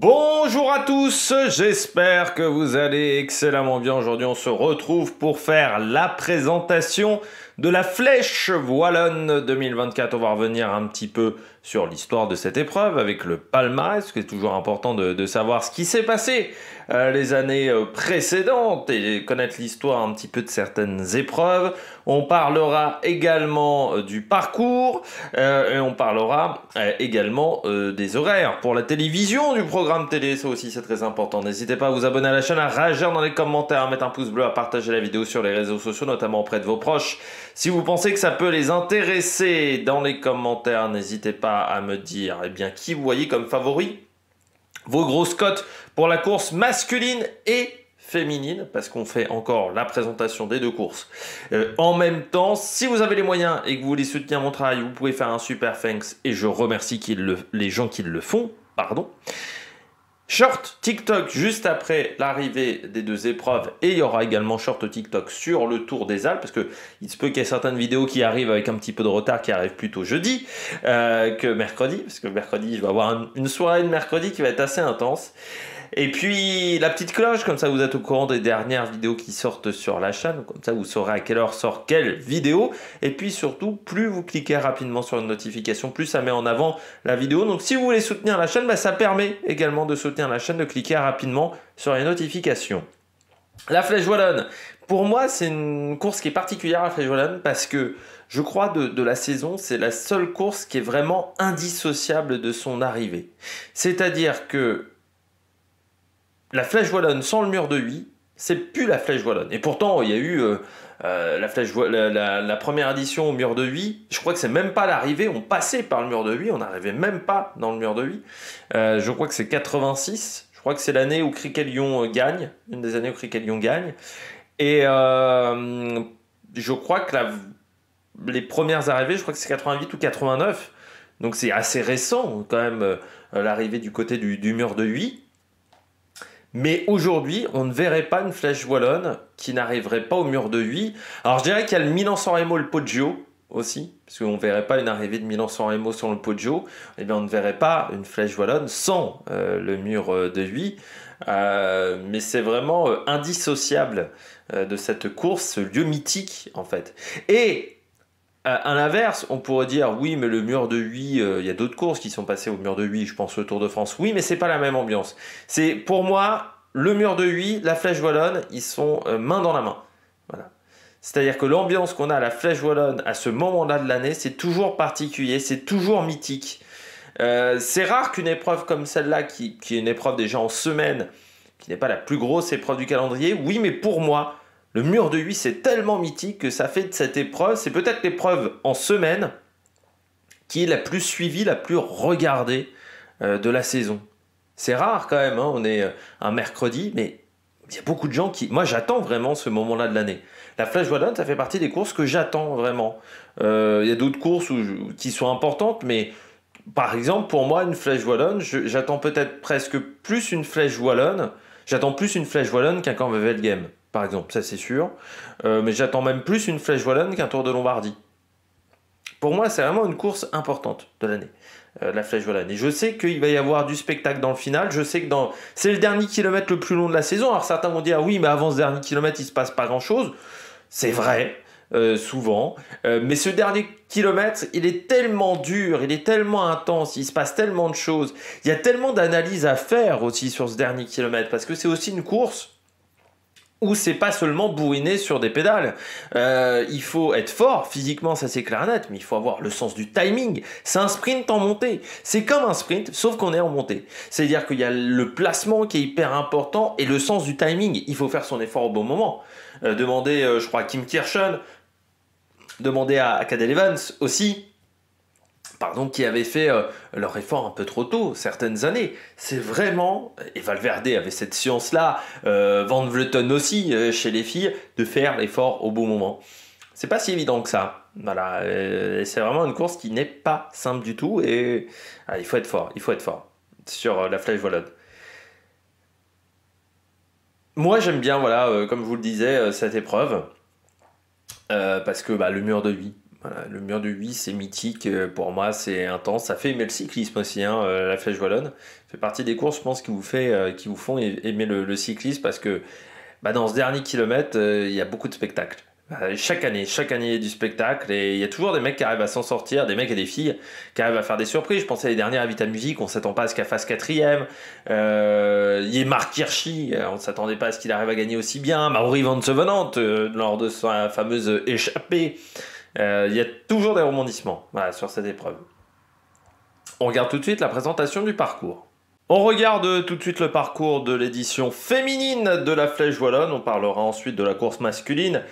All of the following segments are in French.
Bonjour à tous, j'espère que vous allez excellemment bien. Aujourd'hui, on se retrouve pour faire la présentation de la Flèche Wallonne 2024. On va revenir un petit peu sur l'histoire de cette épreuve avec le palmarès, ce qui est toujours important de, savoir ce qui s'est passé euh, les années euh, précédentes et connaître l'histoire un petit peu de certaines épreuves. On parlera également euh, du parcours et on parlera également des horaires pour la télévision du programme télé. Ça aussi, c'est très important. N'hésitez pas à vous abonner à la chaîne, à réagir dans les commentaires, à mettre un pouce bleu, à partager la vidéo sur les réseaux sociaux, notamment auprès de vos proches. Si vous pensez que ça peut les intéresser dans les commentaires, n'hésitez pas à me dire eh bien, qui vous voyez comme favori? Vos grosses cotes pour la course masculine et féminine, parce qu'on fait encore la présentation des deux courses. Euh, en même temps, si vous avez les moyens et que vous voulez soutenir mon travail, vous pouvez faire un super thanks, et je remercie les gens qui le font, pardon. Short TikTok juste après l'arrivée des deux épreuves et il y aura également short TikTok sur le Tour des Alpes parce que il se peut qu'il y ait certaines vidéos qui arrivent avec un petit peu de retard qui arrivent plutôt jeudi euh, que mercredi parce que mercredi je vais avoir une soirée de mercredi qui va être assez intense et puis la petite cloche, comme ça vous êtes au courant des dernières vidéos qui sortent sur la chaîne, comme ça vous saurez à quelle heure sort quelle vidéo. Et puis surtout, plus vous cliquez rapidement sur une notification, plus ça met en avant la vidéo. Donc si vous voulez soutenir la chaîne, bah, ça permet également de soutenir la chaîne, de cliquer rapidement sur les notifications. La Flèche Wallonne, pour moi c'est une course qui est particulière la Flèche Wallonne parce que je crois de, de la saison, c'est la seule course qui est vraiment indissociable de son arrivée. C'est-à-dire que la flèche wallonne sans le mur de 8, c'est plus la flèche wallonne. Et pourtant, il y a eu euh, euh, la, première édition au mur de 8. Je crois que c'est même pas l'arrivée. On passait par le mur de 8. On n'arrivait même pas dans le mur de 8. Euh, je crois que c'est 86. Je crois que c'est l'année où Criquet-Lyon gagne. Une des années où Criquet-Lyon gagne. Et je crois que les premières arrivées, je crois que c'est 88 ou 89. Donc c'est assez récent quand même l'arrivée du côté du, mur de 8. Mais aujourd'hui, on ne verrait pas une flèche wallonne qui n'arriverait pas au mur de 8. Alors je dirais qu'il y a le Milan-San Remo, le Poggio aussi, parce qu'on ne verrait pas une arrivée de Milan-San Remo sur le Poggio. Eh bien, on ne verrait pas une flèche wallonne sans euh, le mur euh, de 8. Euh, mais c'est vraiment indissociable de cette course, ce lieu mythique en fait. Et à l'inverse, on pourrait dire oui, mais le mur de 8, euh, il y a d'autres courses qui sont passées au mur de 8, je pense au Tour de France. Oui, mais c'est pas la même ambiance. C'est pour moi le mur de 8, la flèche wallonne, ils sont euh, main dans la main. C'est-à-dire que l'ambiance qu'on a à la flèche wallonne à ce moment-là de l'année, c'est toujours particulier, c'est toujours mythique. Euh, c'est rare qu'une épreuve comme celle-là, qui est une épreuve déjà en semaine, qui n'est pas la plus grosse épreuve du calendrier, oui, mais pour moi, le mur de 8, c'est tellement mythique que ça fait de cette épreuve, c'est peut-être l'épreuve en semaine qui est la plus suivie, la plus regardée euh, de la saison. C'est rare quand même, hein, on est euh, un mercredi, mais il y a beaucoup de gens qui... Moi j'attends vraiment ce moment-là de l'année. La Flash Wallonne, ça fait partie des courses que j'attends vraiment. Euh, il y a d'autres courses qui sont importantes, mais par exemple, pour moi, une flèche wallonne, j'attends peut-être presque plus une flèche wallonne. J'attends plus une flèche wallonne qu'un camp Game par exemple, ça c'est sûr. Euh, mais j'attends même plus une flèche wallonne qu'un Tour de Lombardie. Pour moi, c'est vraiment une course importante de l'année, euh, la flèche wallonne. Et je sais qu'il va y avoir du spectacle dans le final. Je sais que dans... c'est le dernier kilomètre le plus long de la saison. Alors certains vont dire oui, mais avant ce dernier kilomètre, il se passe pas grand-chose. C'est vrai. Euh, souvent. mais ce dernier kilomètre, il est tellement dur, il est tellement intense, il se passe tellement de choses. Il y a tellement d'analyses à faire aussi sur ce dernier kilomètre, parce que c'est aussi une course où c'est pas seulement bourriner sur des pédales. Euh, il faut être fort physiquement, ça c'est clair et net, mais il faut avoir le sens du timing. C'est un sprint en montée. C'est comme un sprint, sauf qu'on est en montée. C'est-à-dire qu'il y a le placement qui est hyper important et le sens du timing. Il faut faire son effort au bon moment. Euh, demandez, euh, je crois, à Kim Kirchen, demandez à, à Cadel Evans aussi pardon, qui avaient fait euh, leur effort un peu trop tôt, certaines années. C'est vraiment, et Valverde avait cette science-là, euh, Van Vleuten aussi, euh, chez les filles, de faire l'effort au bon moment. C'est pas si évident que ça. Voilà, c'est vraiment une course qui n'est pas simple du tout et ah, il faut être fort, il faut être fort sur la flèche volante. Moi j'aime bien, voilà, comme je vous le disais, cette épreuve parce que bah, le mur de vie, le mur de 8, c'est mythique. Euh, pour moi, c'est intense. Ça fait aimer le cyclisme aussi, hein, euh, la Flèche Wallonne. Fait partie des courses, je pense, qui vous, fait, euh, qui vous font aimer le, cyclisme parce que bah, dans ce dernier kilomètre, il y a beaucoup de spectacles. chaque année, chaque année, il y a du spectacle et il y a toujours des mecs qui arrivent à s'en sortir, des mecs et des filles qui arrivent à faire des surprises. Je pensais les dernières à Vita Musique, on s'attend pas à ce qu'elle fasse quatrième. il y a Marc on ne s'attendait pas à ce qu'il arrive à gagner aussi bien. Mauri Van Sevenant lors de sa fameuse échappée. Euh, il y a toujours des rebondissements sur cette épreuve. On regarde tout de suite la présentation du parcours. On regarde tout de suite le parcours de l'édition féminine de la Flèche Wallonne. On parlera ensuite de la course masculine.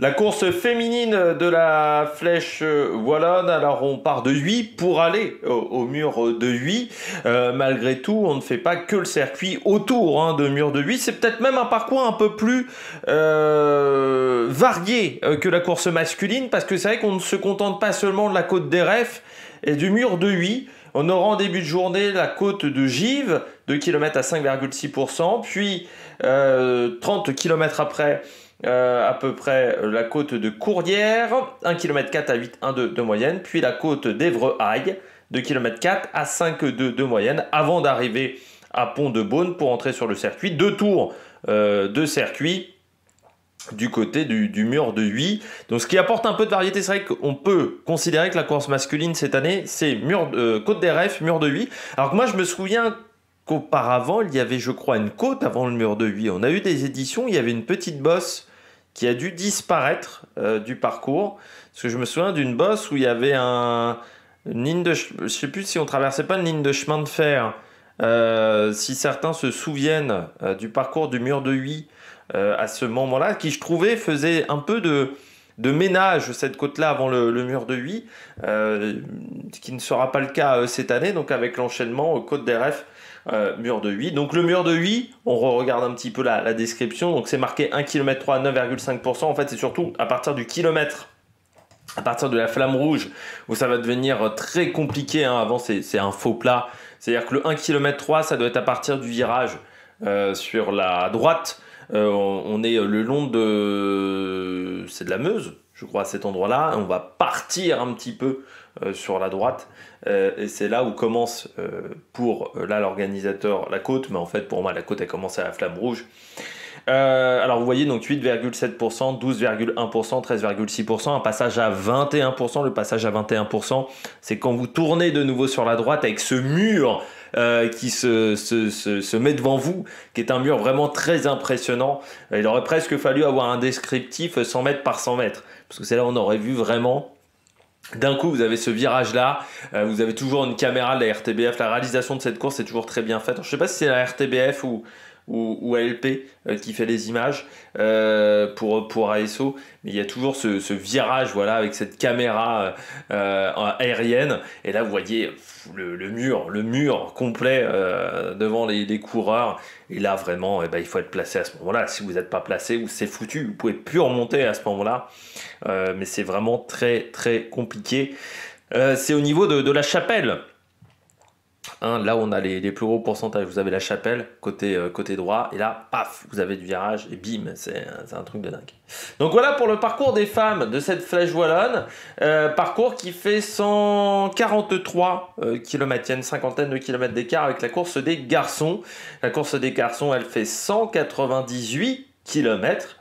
La course féminine de la flèche wallonne, alors on part de 8 pour aller au, mur de 8. Euh, malgré tout, on ne fait pas que le circuit autour hein, de mur de 8. C'est peut-être même un parcours un peu plus euh, varié euh, que la course masculine, parce que c'est vrai qu'on ne se contente pas seulement de la côte d'Eref et du mur de 8. On aura en début de journée la côte de Gives, 2 km à 5,6%, puis 30 km après euh, à peu près la côte de Courrières, 1 km 4 à 8,12 de moyenne, puis la côte d'Evrehaille, 2 km 4 à 5,2 de moyenne, avant d'arriver à Pont de Beaune pour entrer sur le circuit. Deux tours euh, de circuit du côté du, mur de 8. Donc ce qui apporte un peu de variété, c'est vrai qu'on peut considérer que la course masculine cette année, c'est euh, côte des refs, mur de 8. Alors que moi je me souviens qu'auparavant, il y avait je crois une côte avant le mur de 8. On a eu des éditions, il y avait une petite bosse qui a dû disparaître euh, du parcours. Parce que je me souviens d'une bosse où il y avait un, une ligne de... Je sais plus si on traversait pas une ligne de chemin de fer. Euh, si certains se souviennent euh, du parcours du mur de Huy à ce moment-là, qui je trouvais faisait un peu de, de ménage cette côte-là avant le, mur de Huy, ce qui ne sera pas le cas cette année, donc avec l'enchaînement Côte des Refs euh, mur de 8. Donc le mur de 8, on regarde un petit peu la, description. Donc c'est marqué 1 km 3 9,5%. En fait, c'est surtout à partir du kilomètre à partir de la flamme rouge, où ça va devenir très compliqué. Hein. Avant, c'est un faux plat. C'est-à-dire que le 1 km 3, ça doit être à partir du virage euh, sur la droite. Euh, on, est le long de... C'est de la Meuse, je crois, à cet endroit-là. On va partir un petit peu sur la droite. Euh, et c'est là où commence euh, pour euh, là l'organisateur la côte, mais en fait pour moi la côte a commencé à la flamme rouge. alors vous voyez donc 8,7%, 12,1%, 13,6%, un passage à 21%. Le passage à 21%, c'est quand vous tournez de nouveau sur la droite avec ce mur qui se, se, se, se, met devant vous, qui est un mur vraiment très impressionnant. Il aurait presque fallu avoir un descriptif 100 mètres par 100 mètres, parce que c'est là on aurait vu vraiment d'un coup, vous avez ce virage-là, euh, vous avez toujours une caméra de la RTBF. La réalisation de cette course est toujours très bien faite. Je ne sais pas si c'est la RTBF ou, ou, ALP euh, qui fait les images euh, pour, pour ASO, mais il y a toujours ce, virage voilà, avec cette caméra aérienne. Et là, vous voyez le, mur, le mur complet devant les, coureurs. Et là, vraiment, eh ben, il faut être placé à ce moment-là. Si vous n'êtes pas placé, c'est foutu. Vous pouvez plus remonter à ce moment-là. Euh, mais c'est vraiment très très compliqué. Euh, c'est au niveau de, la chapelle. Hein, là, on a les, plus gros pourcentages. Vous avez la chapelle côté, euh, côté droit, et là, paf, vous avez du virage, et bim, c'est un truc de dingue. Donc voilà pour le parcours des femmes de cette flèche wallonne. parcours qui fait 143 km, il y a une cinquantaine de kilomètres d'écart avec la course des garçons. La course des garçons, elle fait 198 km.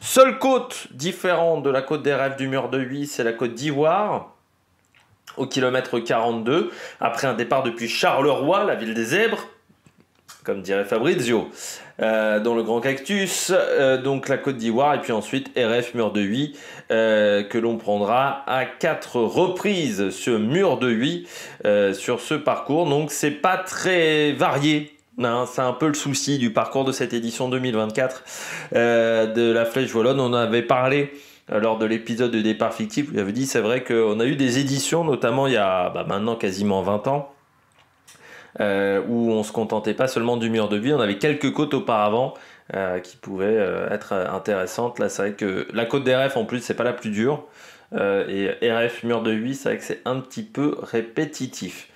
Seule côte différente de la côte des rêves du mur de Huy, c'est la côte d'Ivoire, au kilomètre 42, après un départ depuis Charleroi, la ville des zèbres, comme dirait Fabrizio, euh, dans le Grand Cactus, euh, donc la côte d'Ivoire, et puis ensuite RF Mur de Huy, euh, que l'on prendra à quatre reprises ce Mur de Huy sur ce parcours. Donc c'est pas très varié c'est un peu le souci du parcours de cette édition 2024 euh, de la Flèche Wallonne. On avait parlé lors de l'épisode de départ fictif. Vous avez dit, c'est vrai qu'on a eu des éditions, notamment il y a bah, maintenant quasiment 20 ans, euh, où on se contentait pas seulement du mur de vie, on avait quelques côtes auparavant qui pouvaient être intéressantes. Là, c'est vrai que la côte d'RF en plus, c'est pas la plus dure. et RF mur de 8, c'est vrai que c'est un petit peu répétitif.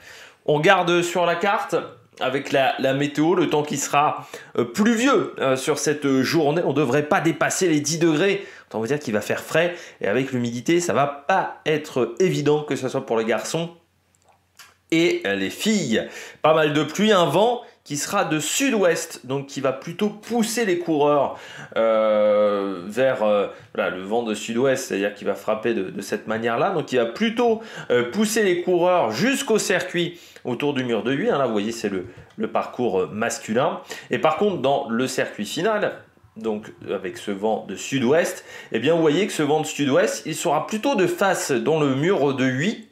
On garde sur la carte avec la, météo, le temps qui sera euh, pluvieux euh, sur cette journée. On ne devrait pas dépasser les 10 degrés. On va dire qu'il va faire frais. Et avec l'humidité, ça va pas être évident que ce soit pour les garçons et les filles. Pas mal de pluie, un vent qui sera de sud-ouest, donc qui va plutôt pousser les coureurs euh, vers le vent de sud-ouest, c'est-à-dire qui va frapper de, cette manière-là, donc qui va plutôt pousser les coureurs jusqu'au circuit autour du mur de 8. Hein, là, vous voyez, c'est le, parcours euh, masculin. Et par contre, dans le circuit final, donc avec ce vent de sud-ouest, eh bien, vous voyez que ce vent de sud-ouest, il sera plutôt de face dans le mur de 8.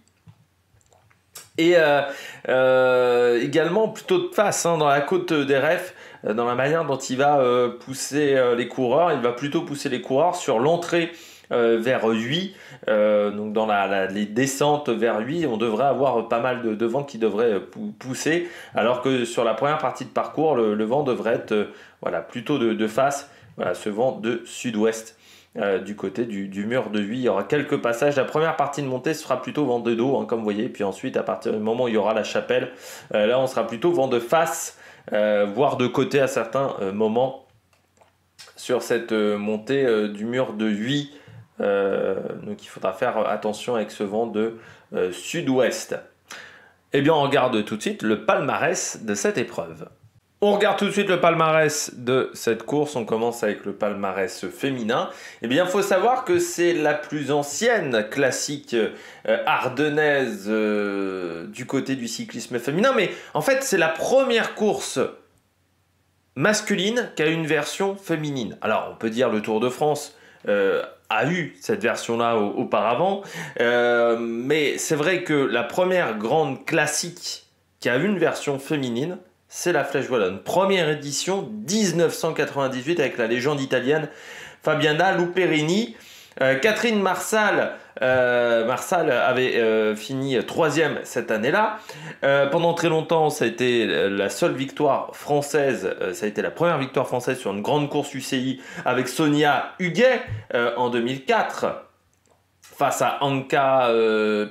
Et euh, euh, également plutôt de face hein, dans la côte des refs, dans la manière dont il va pousser les coureurs. Il va plutôt pousser les coureurs sur l'entrée euh, vers 8. Euh, donc dans les descentes vers 8, on devrait avoir pas mal de, vent qui devrait euh, pousser, alors que sur la première partie de parcours, le, vent devrait être voilà, plutôt de, face, voilà, ce vent de sud-ouest. Du côté du, mur de 8. Il y aura quelques passages. La première partie de montée sera plutôt vent de dos, hein, comme vous voyez. Puis ensuite, à partir du moment où il y aura la chapelle, là, on sera plutôt vent de face, voire de côté à certains moments sur cette montée du mur de 8 euh, donc il faudra faire attention avec ce vent de euh, sud-ouest. Eh bien, on regarde tout de suite le palmarès de cette épreuve. On regarde tout de suite le palmarès de cette course. On commence avec le palmarès féminin. Eh bien, il faut savoir que c'est la plus ancienne classique euh, ardennaise du côté du cyclisme féminin. Mais en fait, c'est la première course masculine qui a une version féminine. Alors, on peut dire le Tour de France a eu cette version-là auparavant. Euh, mais c'est vrai que la première grande classique qui a eu une version féminine, c'est la Flèche Wallonne. Première édition 1998 avec la légende italienne Fabiana Luperini. Euh, Catherine Marsal euh, Marsal avait euh, fini troisième cette année-là. Pendant très longtemps, ça a été la seule victoire française, ça a été la première victoire française sur une grande course UCI avec Sonia Huguet en 2004 face à Anka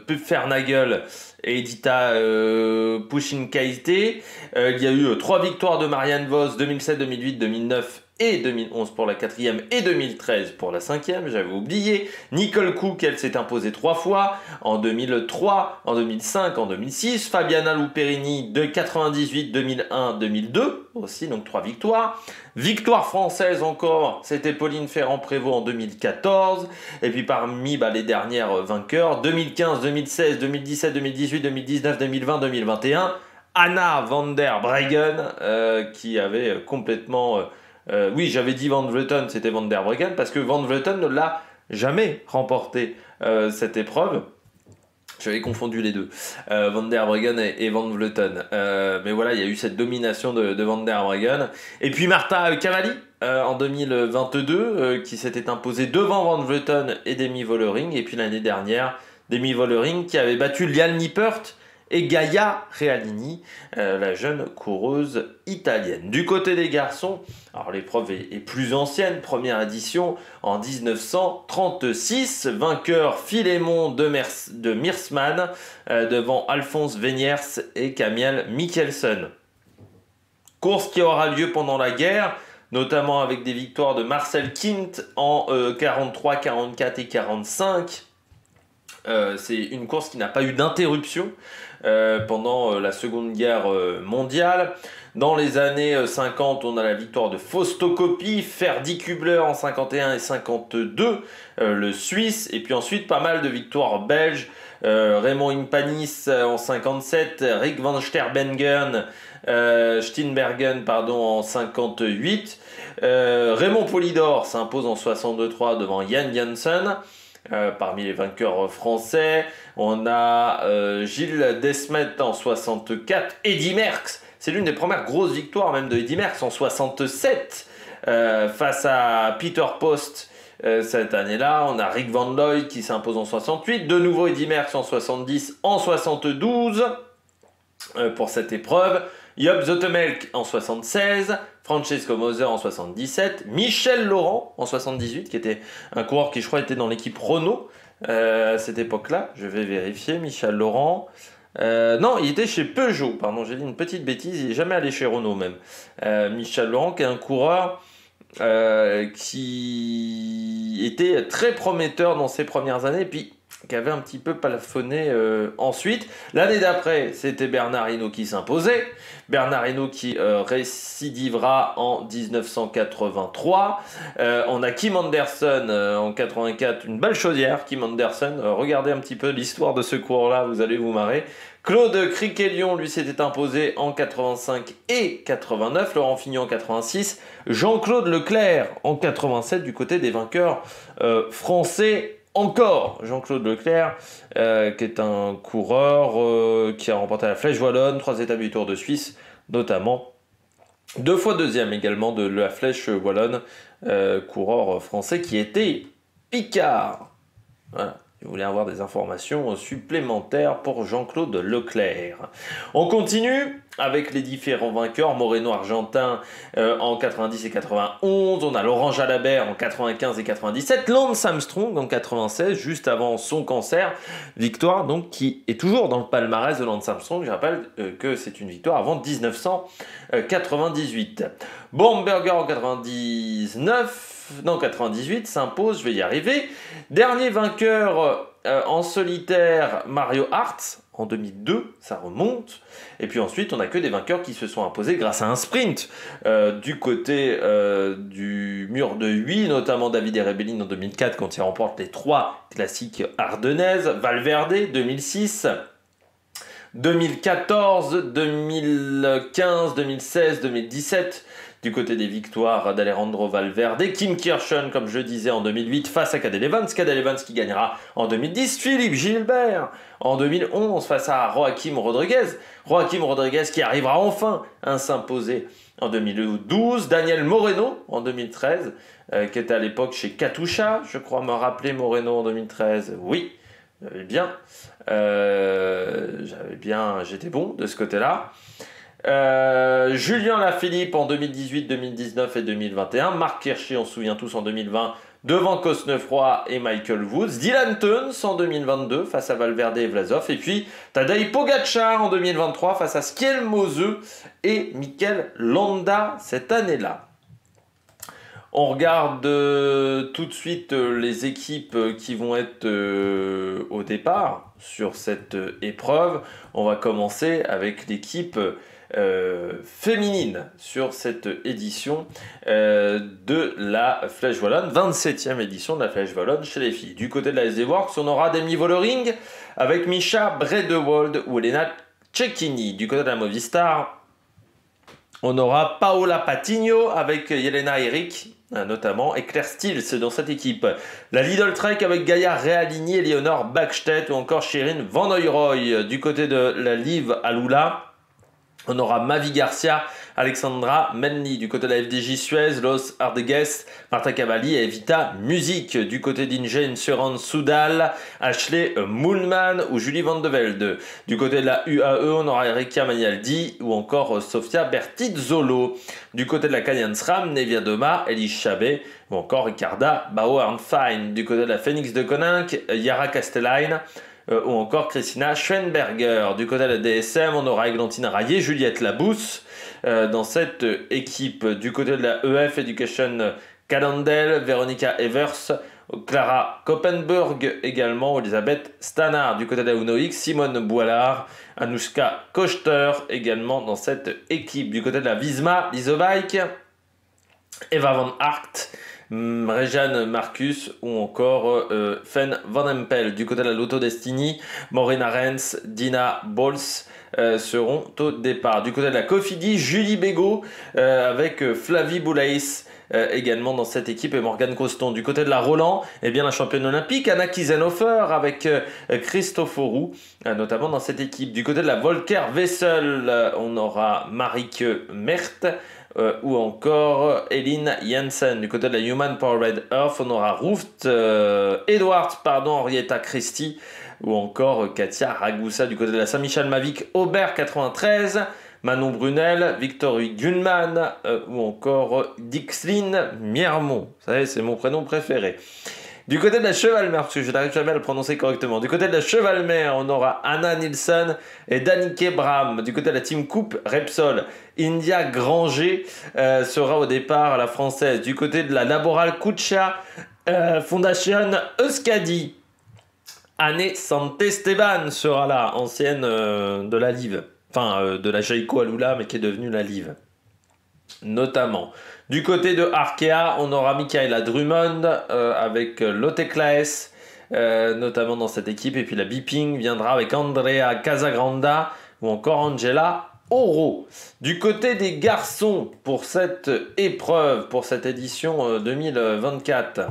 Pfernagel et Edita euh, Pushinkaite. il y a eu trois victoires de Marianne Vos 2007, 2008, 2009 et 2011 pour la quatrième et 2013 pour la cinquième, j'avais oublié. Nicole Cook, elle s'est imposée trois fois, en 2003, en 2005, en 2006. Fabiana Luperini de 98, 2001, 2002 aussi, donc trois victoires. Victoire française encore, c'était Pauline Ferrand-Prévot en 2014. Et puis parmi bah, les dernières vainqueurs, 2015, 2016, 2017, 2018, 2019, 2020, 2021, Anna van der Breggen, euh, qui avait complètement... Euh, euh, oui, j'avais dit Van Vleuten, c'était Van der Breggen, parce que Van Vleuten ne l'a jamais remporté euh, cette épreuve. J'avais confondu les deux, euh, Van der Breggen et, Van Vleuten. mais voilà, il y a eu cette domination de, Van der Breggen. Et puis Martha Cavalli, en 2022, qui s'était imposée devant Van Vleuten et Demi Vollering. Et puis l'année dernière, Demi Vollering qui avait battu Lial Nippert et Gaia Realini, euh, la jeune coureuse italienne. Du côté des garçons, alors l'épreuve est, plus ancienne, première édition en 1936, vainqueur Philémon de, de euh, devant Alphonse Veniers et Camille Mikkelsen. Course qui aura lieu pendant la guerre, notamment avec des victoires de Marcel Kint en 43, euh, 44 et 45. c'est une course qui n'a pas eu d'interruption. Euh, pendant euh, la Seconde Guerre euh, mondiale. Dans les années 50, on a la victoire de Faustocopie, Ferdi Kubler en 51 et 52, le Suisse, et puis ensuite pas mal de victoires belges. Raymond Impanis en 57, Rick van Sterbengen, Steenbergen pardon, en 58. Raymond Polidor s'impose en 62-3 devant Jan Janssen. Euh, parmi les vainqueurs français, on a euh, Gilles Desmet en 64, Eddy Merckx, c'est l'une des premières grosses victoires même de Eddy Merckx en 67 euh, face à Peter Post cette année-là. On a Rick Van Looy qui s'impose en 68, de nouveau Eddy Merckx en 70, en 72 pour cette épreuve. Job Zotemelk en 76, Francesco Moser en 77, Michel Laurent en 78, qui était un coureur qui je crois était dans l'équipe Renault euh, à cette époque-là. Je vais vérifier, Michel Laurent. non, il était chez Peugeot, pardon, j'ai dit une petite bêtise, il n'est jamais allé chez Renault même. Michel Laurent, qui est un coureur qui était très prometteur dans ses premières années, puis qui avait un petit peu plafonné euh, ensuite. L'année d'après, c'était Bernard Hinault qui s'imposait. Bernard Hinault qui euh, récidivera en 1983. Euh, on a Kim Anderson en 84, une belle chaudière, Kim Anderson. regardez un petit peu l'histoire de ce cours-là, vous allez vous marrer. Claude Criquelion, lui, s'était imposé en 85 et 89. Laurent Fignon en 86. Jean-Claude Leclerc en 87 du côté des vainqueurs français encore Jean-Claude Leclerc, euh, qui est un coureur euh, qui a remporté la Flèche Wallonne, trois étapes du Tour de Suisse, notamment. Deux fois deuxième également de la Flèche Wallonne, euh, coureur français qui était Picard. Voilà. Vous voulez avoir des informations supplémentaires pour Jean-Claude Leclerc. On continue avec les différents vainqueurs. Moreno argentin euh, en 90 et 91. On a Laurent Jalabert en 95 et 97. Lance Armstrong en 96, juste avant son cancer. Victoire donc qui est toujours dans le palmarès de Lance Armstrong. Je rappelle euh, que c'est une victoire avant 1998. Bomberger en 99 non 98 s'impose, je vais y arriver. Dernier vainqueur euh, en solitaire, Mario Hart en 2002, ça remonte. Et puis ensuite, on n'a que des vainqueurs qui se sont imposés grâce à un sprint. Euh, du côté euh, du mur de 8, notamment David Erebellin en 2004 quand il remporte les trois classiques ardennaises. Valverde 2006. 2014, 2015, 2016, 2017 du côté des victoires d'Alejandro Valverde, Kim Kirchen, comme je disais, en 2008 face à Cadel Evans, Cadel Evans qui gagnera en 2010, Philippe Gilbert en 2011 face à Joaquim Rodriguez, Joaquim Rodriguez qui arrivera enfin à s'imposer en 2012, Daniel Moreno en 2013, euh, qui était à l'époque chez Katusha, je crois me rappeler Moreno en 2013, oui, j'avais bien, euh, j'avais bien, j'étais bon de ce côté-là. Euh, Julien Lafilippe en 2018, 2019 et 2021. Marc Hirschi, on se souvient tous en 2020, devant Cosnefroy et Michael Woods. Dylan Teuns en 2022 face à Valverde et Vlasov. Et puis Tadej Pogacar en 2023 face à Skiel Mose et Mikel Landa cette année-là. On regarde euh, tout de suite euh, les équipes qui vont être au départ sur cette épreuve. On va commencer avec l'équipe euh, féminine sur cette édition euh, de la Flèche Wallonne, 27e édition de la Flèche Wallonne chez les filles. Du côté de la SD Works, on aura Demi Vollering avec Misha Bredewald ou Elena Cecchini. Du côté de la Movistar, on aura Paola Patigno avec Yelena Eric notamment, et Claire Stills dans cette équipe. La Lidl Trek avec Gaïa Realigny, Eleonore Backstedt ou encore Shirin Van Oyroy. Du côté de la Live Alula, on aura Mavi Garcia, Alexandra Menli du côté de la FDJ Suez, Los Ardegues, Marta Cavalli et Evita Music du côté d'Ingen Suran Soudal, Ashley Moonman ou Julie Van de Velde. Du côté de la UAE, on aura Erika Magnaldi ou encore Sofia Bertizzolo. Du côté de la Canyon SRAM, Nevia Doma, Elie Chabet ou encore Ricarda Bauernfein. Du côté de la Phoenix de Coninck, Yara Castelline. Euh, ou encore Christina Schwenberger. Du côté de la DSM, on aura Eglantine Rayet, Juliette Labousse euh, dans cette équipe. Du côté de la EF Education, Calendel, Veronica Evers, Clara Koppenberg également, Elisabeth Stannard du côté de la UNOX, Simone Boilard, Anushka Kochter également dans cette équipe. Du côté de la Visma, Isobike, Eva Van Aert, Mm, Rejane Marcus ou encore euh, Fen Van Empel. Du côté de la Lotto Destiny, Morena Renz, Dina Bols euh, seront au départ. Du côté de la Cofidi, Julie Bégaud euh, avec Flavie Boulaïs. également dans cette équipe et Morgane Coston. Du côté de la Roland, eh bien la championne olympique Anna Kisenhofer avec Christophe Roux, notamment dans cette équipe. Du côté de la Volker Wessel, on aura Marike Mert, euh, ou encore Eileen Jensen du côté de la Human Powered Earth. On aura Ruft euh, Edwards, pardon, Henrietta Christie ou encore Katia Ragusa du côté de la Saint-Michel Mavic Aubert 93. Manon Brunel, Victor Gunman euh, ou encore Dixline Miermont. Vous savez, c'est mon prénom préféré. Du côté de la Chevalmer, parce que je n'arrive jamais à le prononcer correctement. Du côté de la Chevalmer, on aura Anna Nilsson et Danique Bram. Du côté de la Team Coupe, Repsol, India Granger euh, sera au départ la française. Du côté de la Laboral Kucha euh, Foundation Euskadi, Anne Santesteban sera là, ancienne de la Live. Enfin, de la Jaiko Alula, mais qui est devenue la Live notamment. Du côté de Arkea, on aura Michaela Drummond euh, avec euh, Lotte Klaes, euh, notamment dans cette équipe. Et puis la Beeping viendra avec Andrea Casagranda ou encore Angela Oro. Du côté des garçons, pour cette épreuve, pour cette édition 2024,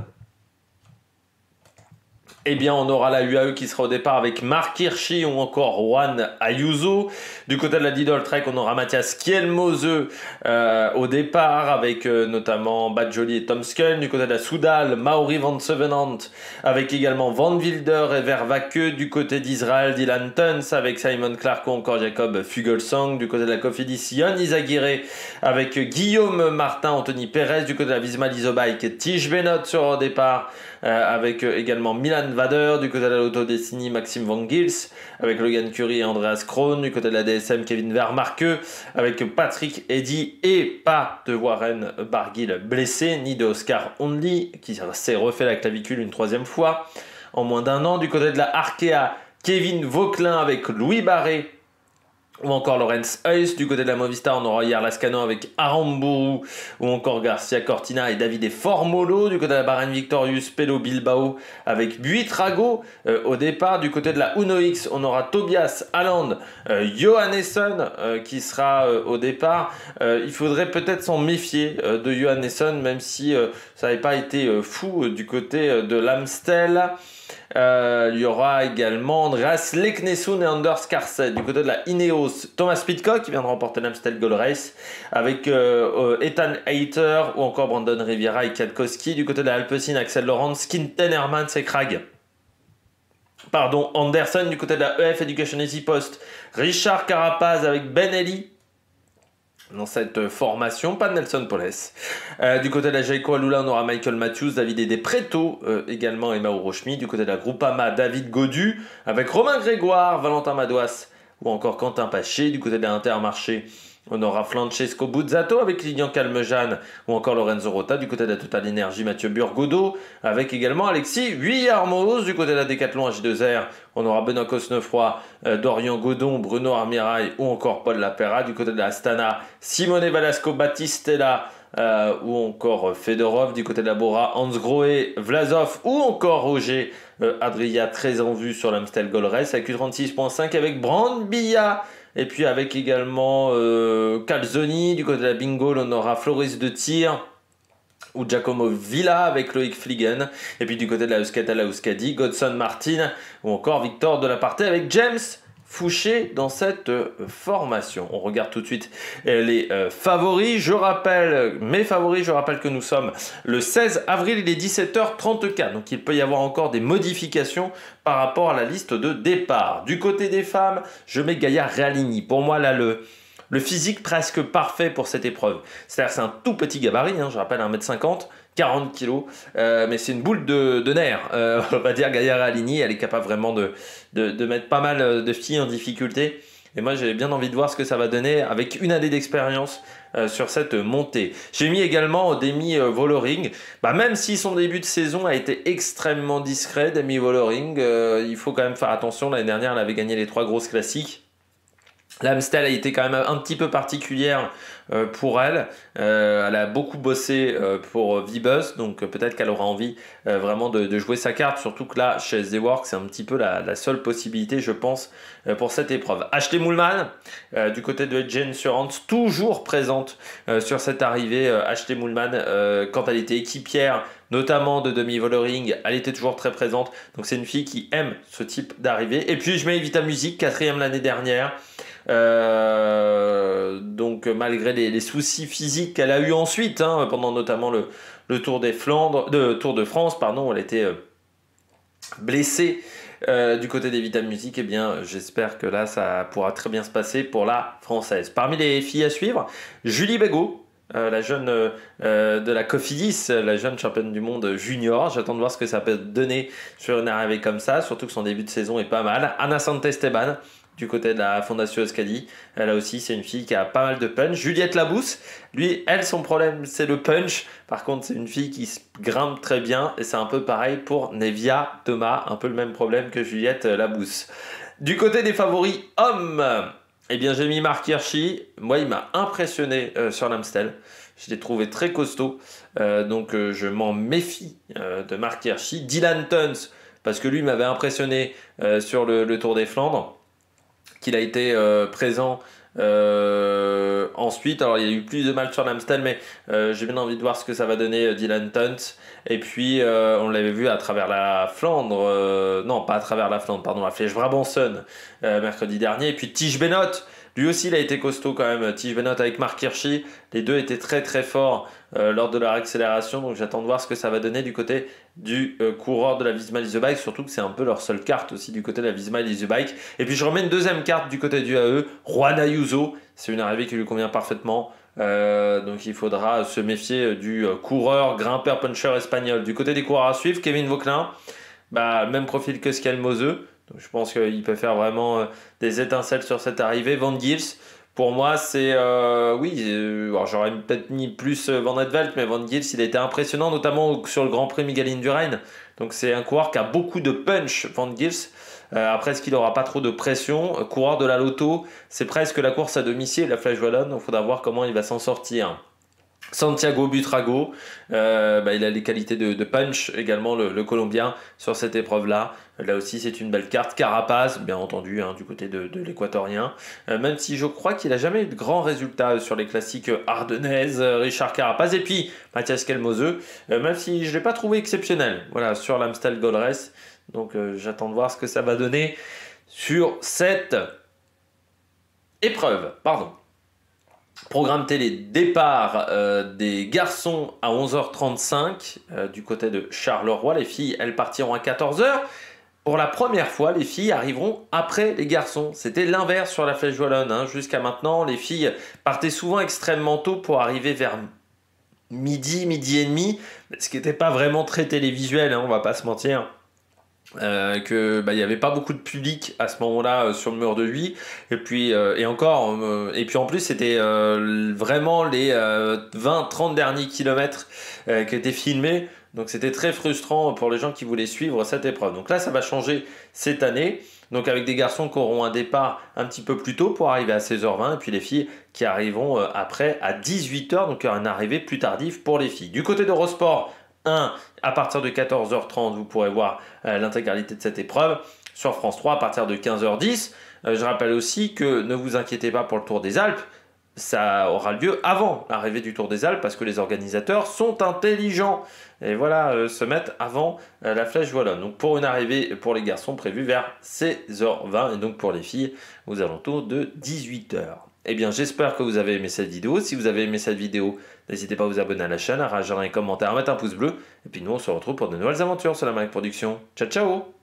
eh bien, on aura la UAE qui sera au départ avec Mark Hirschi ou encore Juan Ayuso. Du côté de la Diddle Trek, on aura Mathias Kielmose euh, au départ avec euh, notamment Badjoli et Tom Skulls. Du côté de la Soudal, Maori Van Sevenant avec également Van Wilder et Vervake. Du côté d'Israël, Dylan Tuns avec Simon Clark ou encore Jacob Fugelsang. Du côté de la Cofidis, Yon Izagiré avec Guillaume Martin, Anthony Perez. Du côté de la Visma Lisobike, Tige Benot sera au départ euh, avec également Milan Vader, du côté de la Maxime Van Gils, avec Logan Curry et Andreas Krohn, du côté de la DSM, Kevin Vermarque, avec Patrick Eddy et pas de Warren Barguil blessé, ni de Oscar Only, qui s'est refait la clavicule une troisième fois en moins d'un an. Du côté de la Arkea, Kevin Vauclin avec Louis Barré ou encore Lorenz Heus. Du côté de la Movistar, on aura hier Lascano avec Aramburu, ou encore Garcia Cortina et David Formolo. Du côté de la Bahrain Victorious, Pelo Bilbao avec Buitrago. Euh, au départ, du côté de la Uno X, on aura Tobias Alland, euh, euh, qui sera au départ. il faudrait peut-être s'en méfier de Johannesson, même si ça n'avait pas été fou du côté de l'Amstel. Euh, il y aura également Andreas Leknessun et Anders Karset. Du côté de la Ineos, Thomas Pitcock qui vient de remporter l'Amstel Gold Race avec euh, euh, Ethan Hayter ou encore Brandon Riviera et Katkowski. Du côté de la Alpecin, Axel Laurent, Skinten Hermans et Krag. Pardon, Anderson du côté de la EF Education Easy Post. Richard Carapaz avec Ben Eli dans cette formation, pas Nelson Poles. Euh, du côté de la Jaiko Alula, on aura Michael Matthews, David Ede Preto euh, également et Mauro. Du côté de la Groupama, David Godu avec Romain Grégoire, Valentin Madouas ou encore Quentin Paché. Du côté de l'Intermarché, on aura Francesco Buzzato avec Lilian Calmejane ou encore Lorenzo Rota du côté de la Total Energy, Mathieu Burgodo avec également Alexis Vuillarmoz du côté de la Décathlon H2R. On aura Benoît Cosnefroy, euh, Dorian Godon, Bruno Armirail ou encore Paul Lapera du côté de la Astana, Simone Valasco Battistella euh, ou encore Fedorov du côté de la Bora, Hans Grohe, Vlasov ou encore Roger euh, Adria très en vue sur l'Amstel Gold Race avec U36.5 avec Brandbilla et puis avec également euh, Calzoni, du côté de la Bingo, on aura Floris de Tir ou Giacomo Villa avec Loïc Fliegen. Et puis du côté de la Euskata, la Euskadi, Godson Martin ou encore Victor de la Partie avec James Fouché dans cette euh, formation. On regarde tout de suite euh, les euh, favoris. Je rappelle, mes favoris, je rappelle que nous sommes le 16 avril, il est 17h34. Donc il peut y avoir encore des modifications par rapport à la liste de départ. Du côté des femmes, je mets Gaïa Realini. Pour moi, là, le, physique presque parfait pour cette épreuve. C'est-à-dire c'est un tout petit gabarit, hein, je rappelle 1m50, 40 kg, euh, mais c'est une boule de, nerfs. Euh, on va dire Gaïa Aligny, elle est capable vraiment de, mettre pas mal euh, de filles en difficulté. Et moi, j'ai bien envie de voir ce que ça va donner avec une année d'expérience sur cette montée. J'ai mis également Demi Voloring. Bah, même si son début de saison a été extrêmement discret, Demi Voloring, il faut quand même faire attention. L'année dernière, elle avait gagné les trois grosses classiques. L'Amstel a été quand même un petit peu particulière euh, pour elle. Euh, elle a beaucoup bossé euh, pour V-Buzz, donc peut-être qu'elle aura envie vraiment de, jouer sa carte, surtout que là, chez SD-Works, c'est un petit peu la, seule possibilité, je pense, pour cette épreuve. Ashley Moulman, du côté de Jane Surance, toujours présente sur cette arrivée. Ashley Moulman, quand elle était équipière, notamment de demi-vollering, elle était toujours très présente. Donc c'est une fille qui aime ce type d'arrivée. Et puis je mets Evita Music, quatrième l'année dernière. Euh, donc malgré les, soucis physiques qu'elle a eu ensuite, hein, pendant notamment le, Tour des Flandres, de Tour de France, pardon, elle était euh, blessée euh, du côté des Vital Music, eh bien j'espère que là ça pourra très bien se passer pour la française. Parmi les filles à suivre, Julie Bégaud, la jeune de la Cofidis, la jeune championne du monde junior. J'attends de voir ce que ça peut donner sur une arrivée comme ça, surtout que son début de saison est pas mal. Anna Santesteban, du côté de la Fondation Euskadi. Elle a aussi, c'est une fille qui a pas mal de punch. Juliette Labousse, lui, elle, son problème, c'est le punch. Par contre, c'est une fille qui se grimpe très bien. Et c'est un peu pareil pour Nevia Thomas, un peu le même problème que Juliette Labousse. Du côté des favoris hommes, eh bien, j'ai mis Marc Hirschi. Moi, il m'a impressionné euh, sur l'Amstel. Je l'ai trouvé très costaud. Euh, donc, euh, je m'en méfie de Marc Hirschi. Dylan Tuns, parce que lui m'avait impressionné sur le, Tour des Flandres qu'il a été euh, présent euh, ensuite, alors il y a eu plus de mal sur l'Amstel, mais euh, j'ai bien envie de voir ce que ça va donner Dylan Tunt. Et puis, on l'avait vu à travers la Flandre, non, pas à travers la Flandre, pardon, la Flèche Brabanson mercredi dernier. Et puis Tige Benot, lui aussi, il a été costaud quand même. Tige Benot avec Mark Hirschi. Les deux étaient très très forts euh, lors de leur accélération. Donc j'attends de voir ce que ça va donner du côté du euh, coureur de la Visma Easy Bike. Surtout que c'est un peu leur seule carte aussi du côté de la Visma Easy Bike. Et puis je remets une deuxième carte du côté du AE. Juan Ayuso. C'est une arrivée qui lui convient parfaitement. Euh, donc il faudra se méfier du coureur, grimpeur, puncher espagnol. Du côté des coureurs à suivre, Kevin Vauclin. Bah, même profil que Scal Je pense qu'il peut faire vraiment euh, des étincelles sur cette arrivée. Van Gils, pour moi, c'est. Euh, oui, euh, j'aurais peut-être mis plus Van Edveld, mais Van Gils, il a été impressionnant, notamment sur le Grand Prix Migaline du. Donc, c'est un coureur qui a beaucoup de punch, Van Gils. après, est-ce qu'il n'aura pas trop de pression? Coureur de la Loto, c'est presque la course à domicile, la Flash Wallonne, il faudra voir comment il va s'en sortir. Santiago Butrago, euh, bah, il a les qualités de, punch également, le, Colombien, sur cette épreuve-là. Là aussi, c'est une belle carte. Carapaz, bien entendu, hein, du côté de, l'Équatorien. Euh, même si je crois qu'il n'a jamais eu de grands résultats sur les classiques ardennaises, Richard Carapaz. Et puis, Mathias Kelmoseux, euh, même si je ne l'ai pas trouvé exceptionnel voilà, sur l'Amstel Gold Race. Donc, j'attends de voir ce que ça va donner sur cette épreuve. Pardon. Programme télé, départ euh, des garçons à 11h35 euh, du côté de Charleroi. Les filles, elles partiront à 14h. Pour la première fois, les filles arriveront après les garçons. C'était l'inverse sur la Flèche Wallonne. Hein. Jusqu'à maintenant, les filles partaient souvent extrêmement tôt pour arriver vers midi, midi et demi, ce qui n'était pas vraiment très télévisuel, hein, on va pas se mentir. Euh, que bah, il n'y avait pas beaucoup de public à ce moment-là euh, sur le mur de lui et puis euh, et encore et puis en plus c'était vraiment les 20-30 derniers kilomètres qui étaient filmés. Donc c'était très frustrant pour les gens qui voulaient suivre cette épreuve. Donc là ça va changer cette année. Donc avec des garçons qui auront un départ un petit peu plus tôt pour arriver à 16h20 et puis les filles qui arriveront après à 18h donc une arrivée plus tardive pour les filles. Du côté d'Eurosport 1, à partir de 14h30, vous pourrez voir euh, l'intégralité de cette épreuve. Sur France 3, à partir de 15h10. Euh, je rappelle aussi que ne vous inquiétez pas pour le Tour des Alpes. Ça aura lieu avant l'arrivée du Tour des Alpes parce que les organisateurs sont intelligents et voilà, euh, se mettent avant la flèche voilà. Donc pour une arrivée pour les garçons prévue vers 16h20 et donc pour les filles aux alentours de 18h. Eh bien, j'espère que vous avez aimé cette vidéo. Si vous avez aimé cette vidéo, n'hésitez pas à vous abonner à la chaîne, à réagir dans les commentaires, à mettre un pouce bleu. Et puis nous, on se retrouve pour de nouvelles aventures sur la Mac Production. Ciao, ciao